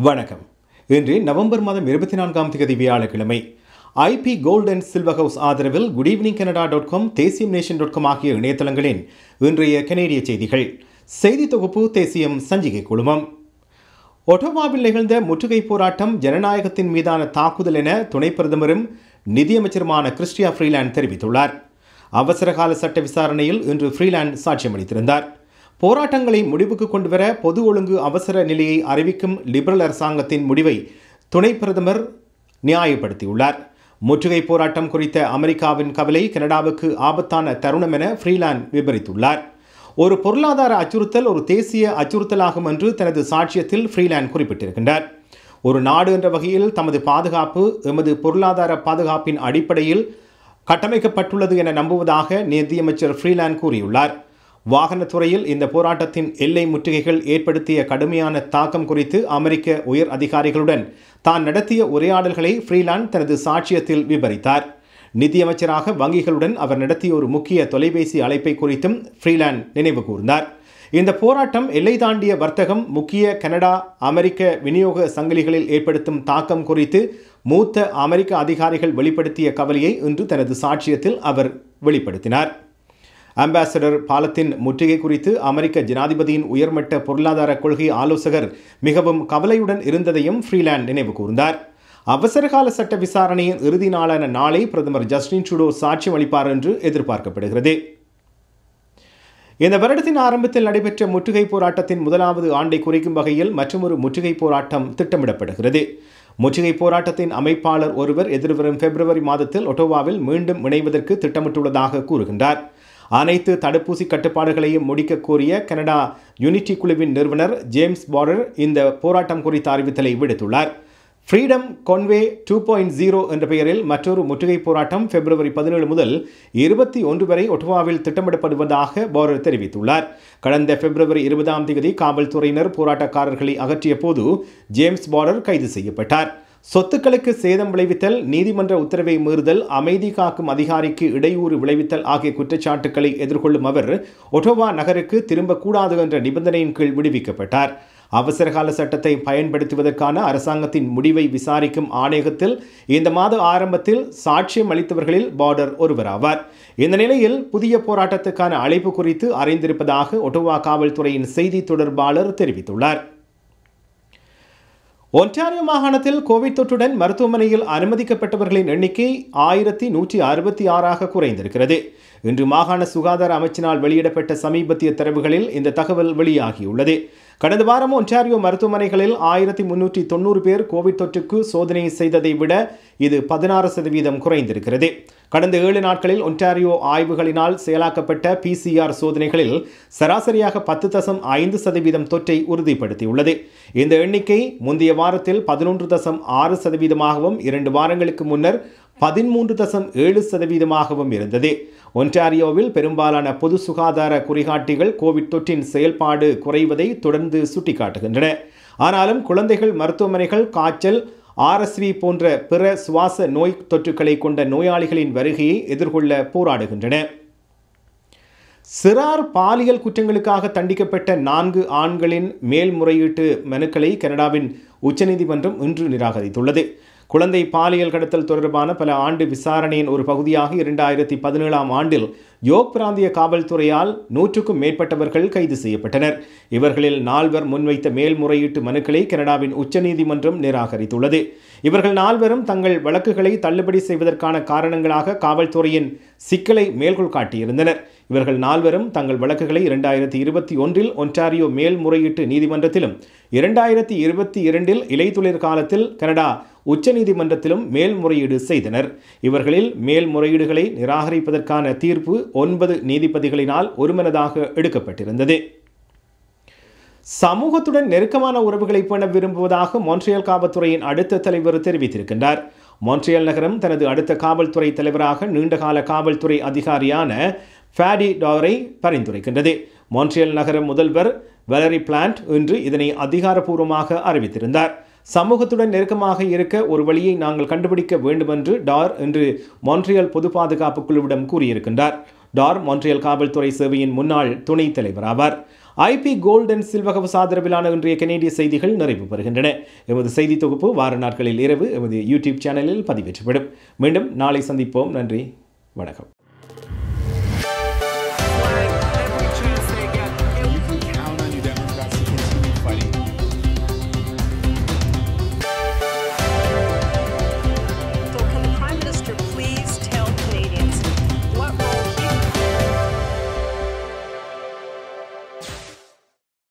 வணக்கம். இன்று நவம்பர் மாதம் இருபத்தி நான்காம் தேதி வியாழக்கிழமை. IB gold and silver house ஆதரவில் good evening Canada dot com Thesiyam nation dot com ஆகிய இணையதளங்களின் இன்றைய கனேடிய செய்திகள். செய்தி தொகுப்பு தேசியம் சஞ்சிகை குழுமம். ஒட்டோவாவில் நிகழ்ந்த முற்றுகை போராட்டம் ஜனநாயகத்தின் மீதான தாக்குதல் என துணை பிரதமரும் நிதியமைச்சருமான கிறிஸ்டியா ஃப்ரீலாண்ட் தெரிவித்துள்ளார். அவசரகால சட்ட விசாரணையில் இன்று ஃப்ரீலாண்ட் சாட்சியமளித்திருந்தார். போராட்டங்களை முடிவுக்கு கொண்டுவர பொது ஒழுங்கு அவசர நிலையை அறிவிக்கும் லிபரல் அரசாங்கத்தின் முடிவை துணை பிரதமர் நியாயப்படுத்தியுள்ளார். முற்றுகை போராட்டம் குறித்த அமெரிக்காவின் கவலை கனடாவுக்கு ஆபத்தான தருணம் என ஃப்ரீலாண்ட் விவரித்துள்ளார் ஒரு பொருளாதார அச்சுறுத்தல் ஒரு தேசிய அச்சுறுத்தலாகும் என்று தனது சாட்சியத்தில் ஃப்ரீலான் குறிப்பிட்டிருக்கின்றார். ஒரு நாடு என்ற வகையில் தமது பாதுகாப்பு எமது பொருளாதார பாதுகாப்பின் அடிப்படையில் கட்டமைக்கப்பட்டுள்ளது என நம்புவதாக நிதியமைச்சர் ஃப்ரீலான் கூறியுள்ளார். வாகனத்துறையில் இந்த போராட்டத்தின் எல்லை முற்றுகைகள் ஏற்படுத்திய கடுமையான தாக்கம் குறித்து அமெரிக்க உயர் அதிகாரிகளுடன் தான் நடத்திய உரையாடல்களை ஃப்ரீலாண்ட் தனது சாட்சியத்தில் விவரித்தார். நிதியமைச்சராக வங்கிகளுடன் அவர் நடத்திய ஒரு முக்கிய தொலைபேசி அழைப்பை குறித்தும் ஃப்ரீலாண்ட் நினைவு கூர்ந்தார். இந்த போராட்டம் எல்லை தாண்டிய வர்த்தகம் முக்கிய கனடா அமெரிக்க விநியோக சங்கிலிகளில் ஏற்படுத்தும் தாக்கம் குறித்து மூத்த அமெரிக்க அதிகாரிகள் வெளிப்படுத்திய கவலையை இன்று தனது சாட்சியத்தில் அவர் வெளிப்படுத்தினார். அம்பாசடர் பாலத்தின் முற்றுகை குறித்து அமெரிக்க ஜனாதிபதியின் உயர்மட்ட பொருளாதார கொள்கை ஆலோசகர் மிகவும் கவலையுடன் இருந்ததையும் ஃப்ரீலாண்ட் நினைவு கூர்ந்தார். அவசரகால சட்ட விசாரணையின் இறுதி நாளான நாளை பிரதமர் ஜஸ்டின் ட்ரூடோ சாட்சியம் அளிப்பார் என்று எதிர்பார்க்கப்படுகிறது. இந்த வருடத்தின் ஆரம்பத்தில் நடைபெற்ற முற்றுகை போராட்டத்தின் முதலாவது ஆண்டை குறிக்கும் வகையில் மற்றொரு முற்றுகை போராட்டம் திட்டமிடப்படுகிறது. முற்றுகை போராட்டத்தின் அமைப்பாளர் ஒருவர் எதிர்வரும் பிப்ரவரி மாதத்தில் ஒட்டோவாவில் மீண்டும் இணைவதற்கு திட்டமிட்டுள்ளதாக கூறுகின்றார். அனைத்து தடுப்பூசி கட்டுப்பாடுகளையும் முடிக்க கோரிய கனடா யூனிட்டி குழுவின் நிறுவனர் ஜேம்ஸ் பாரர் இந்த போராட்டம் குறித்த அறிவித்தலை விடுத்துள்ளார். Freedom convoy two point zero என்ற பெயரில் மற்றொரு முற்றுகை போராட்டம் பிப்ரவரி பதினேழு முதல் இருபத்தி ஒன்று வரை ஒட்டுவாவில் திட்டமிடப்படுவதாக போரர் தெரிவித்துள்ளார். கடந்த பிப்ரவரி இருபதாம் தேதி காவல்துறையினர் போராட்டக்காரர்களை அகற்றிய போது ஜேம்ஸ் பாரர் கைது செய்யப்பட்டார். சொத்துக்களுக்கு சேதம் விளைவித்தல் நீதிமன்ற உத்தரவை மீறுதல் அமைதி காக்கும் அதிகாரிக்கு இடையூறு விளைவித்தல் ஆகிய குற்றச்சாட்டுக்களை எதிர்கொள்ளும் அவர் ஒட்டோவா நகருக்கு திரும்பக்கூடாது என்ற நிபந்தனையின் கீழ் விடுவிக்கப்பட்டார். அவசரகால சட்டத்தை பயன்படுத்துவதற்கான அரசாங்கத்தின் முடிவை விசாரிக்கும் ஆணையகத்தில் இந்த மாத ஆரம்பத்தில் சாட்சியம் அளித்தவர்களில் பார்டர் ஒருவராவார். இந்த நிலையில் புதிய போராட்டத்துக்கான அழைப்பு குறித்து அறிந்திருப்பதாக ஒட்டோவா காவல்துறையின் செய்தி தொடர்பாளர் தெரிவித்துள்ளார். ஒன்டாரியோ மாகாணத்தில் கோவிட் தொற்றுடன் மருத்துவமனையில் அனுமதிக்கப்பட்டவர்களின் எண்ணிக்கை ஆயிரத்தி நூற்றி அறுபத்தி ஆறாக குறைந்திருக்கிறது. இன்று மாகாண சுகாதார அமைச்சினால் வெளியிடப்பட்ட சமீபத்திய தரவுகளில் இந்த தகவல் வெளியாகியுள்ளது. கடந்த வாரம் ஒன்டாரியோ மருத்துவமனைகளில் ஆயிரத்தி முன்னூற்றி தொண்ணூறு பேர் கோவிட் தொற்றுக்கு சோதனை செய்ததை விட இது பதினாறு சதவீதம் குறைந்திருக்கிறது. கடந்த ஏழு நாட்களில் ஒன்டாரியோ ஆய்வுகளினால் செயலாக்கப்பட்ட பிசிஆர் சோதனைகளில் சராசரியாக பத்து தசம் ஐந்து சதவீதம் தொற்றை உறுதிப்படுத்தியுள்ளது. இந்த எண்ணிக்கை முந்தைய வாரத்தில் பதினொன்று தசம் ஆறு சதவீதமாகவும் இரண்டு வாரங்களுக்கு முன்னர் பதிமூன்று தசம் ஏழு சதவீதமாகவும் இருந்தது. ஒன்டாரியோவில் பெரும்பாலான பொது சுகாதார குறிகாட்டிகள் கோவிட் தொற்றின் செயல்பாடு குறைவதை தொடர்ந்து சுட்டிக்காட்டுகின்றன. ஆனாலும் குழந்தைகள் மருத்துவமனைகள் காய்ச்சல் ஆர்எஸ்வி போன்ற பிற சுவாச நோய் தொற்றுக்களை கொண்ட நோயாளிகளின் வருகையை எதிர்கொள்ள போராடுகின்றன. சிறார் பாலியல் குற்றங்களுக்காக தண்டிக்கப்பட்ட நான்கு ஆண்களின் மேல்முறையீட்டு மனுக்களை கனடாவின் உச்சநீதிமன்றம் இன்று நிராகரித்துள்ளது. குழந்தை பாலியல் கடத்தல் தொடர்பான பல ஆண்டு விசாரணையின் ஒரு பகுதியாக இரண்டாயிரத்தி பதினேழாம் ஆண்டில் யோக் பிராந்திய காவல்துறையால் நூற்றுக்கும் மேற்பட்டவர்கள் கைது செய்யப்பட்டனர். இவர்களில் நால்வர் முன்வைத்த மேல்முறையீட்டு மனுக்களை கனடாவின் உச்சநீதிமன்றம் நிராகரித்துள்ளது. இவர்கள் நால்வரும் தங்கள் வழக்குகளை தள்ளுபடி செய்வதற்கான காரணங்களாக காவல்துறையின் சிக்கலை மேல்கோள் காட்டியிருந்தனர். இவர்கள் நால்வரும் தங்கள் வழக்குகளை இரண்டாயிரத்தி இருபத்தி ஒன்றில் ஒன்டாரியோ மேல்முறையீட்டு நீதிமன்றத்திலும் இரண்டாயிரத்தி இருபத்தி இரண்டில் இலைத்துளிர் காலத்தில் கனடா உச்சநீதிமன்றத்திலும் மேல்முறையீடு செய்தனர். இவர்களில் மேல்முறையீடுகளை நிராகரிப்பதற்கான தீர்ப்பு ஒன்பது நீதிபதிகளினால் ஒருமனதாக எடுக்கப்பட்டிருந்தது. சமூகத்துடன் நெருக்கமான உறவுகளை பேண விரும்புவதாக மொன்ட்ரியல் காவல்துறையின் அடுத்த தலைவர் தெரிவித்திருக்கின்றார். மொன்ட்ரியல் நகரம் தனது அடுத்த காவல்துறை தலைவராக நீண்டகால காவல்துறை அதிகாரியான ஃபேடி டாரை பரிந்துரைக்கின்றது. மொன்ட்ரியல் நகர முதல்வர் வெலரி பிளான்ட் இன்று இதனை அதிகாரப்பூர்வமாக அறிவித்திருந்தார். சமூகத்துடன் நெருக்கமாக இருக்க ஒரு வழியை நாங்கள் கண்டுபிடிக்க வேண்டுமென்று டார் என்று மான்ட்ரியல் பொது பாதுகாப்பு குழுவிடம் கூறியிருக்கின்றார். டார் மான்ட்ரியல் காவல்துறை சேவையின் முன்னாள் துணைத் தலைவர் ஆவார். ஐபி கோல்டன் அண்ட் சாதரவிலான இன்றைய கனேடிய செய்திகள் நிறைவு பெறுகின்றன. எமது செய்தி தொகுப்பு வார நாட்களில் இரவு எமது யூடியூப் சேனலில் பதிவேற்றப்படும். மீண்டும் நாளை சந்திப்போம். நன்றி. வணக்கம்.